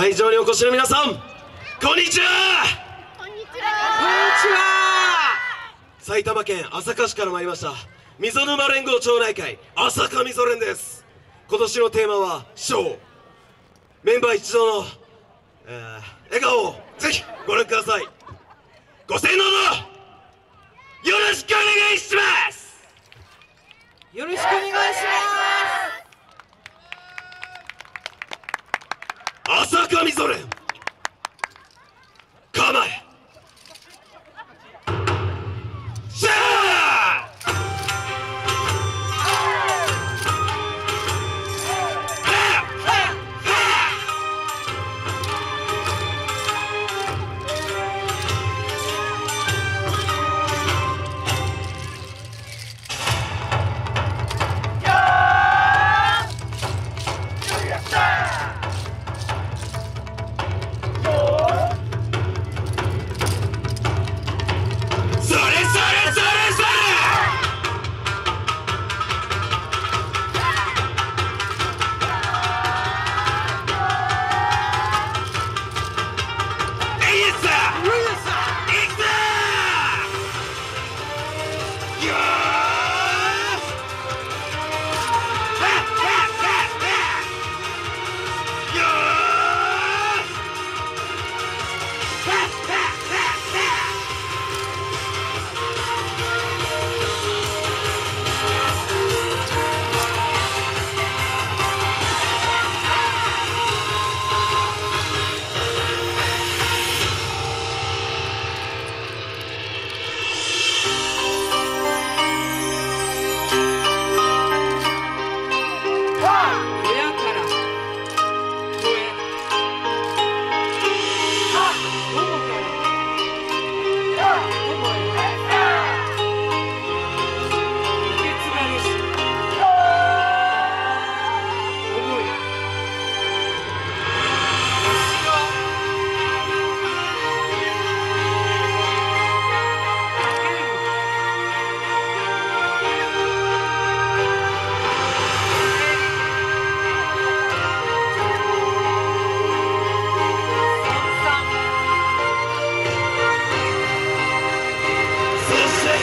会場にお越しの皆さんこんにちは！こんにちは。埼玉県朝霞市から参りました溝沼連合町内会朝霞溝連です。今年のテーマは「ショー」メンバー一同の、えー、笑顔を神身れ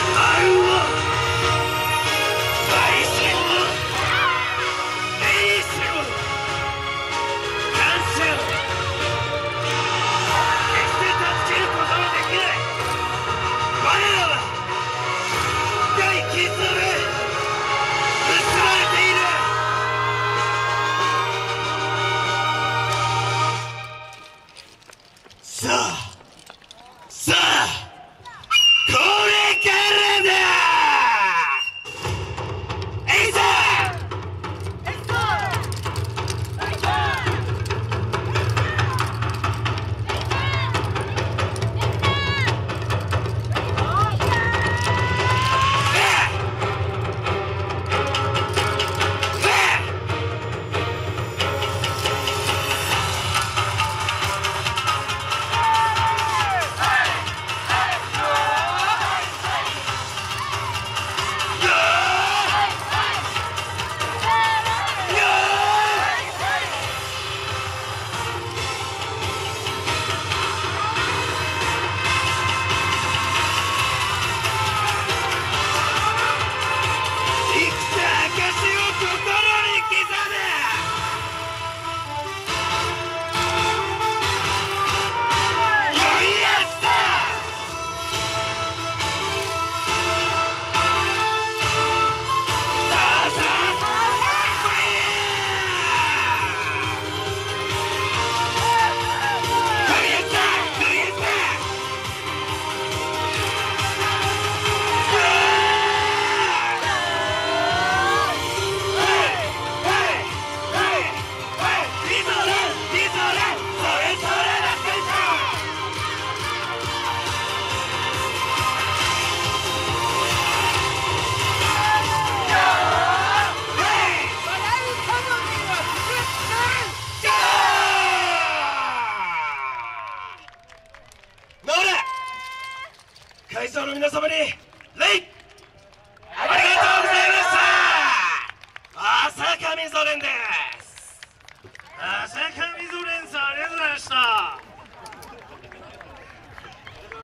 I 様に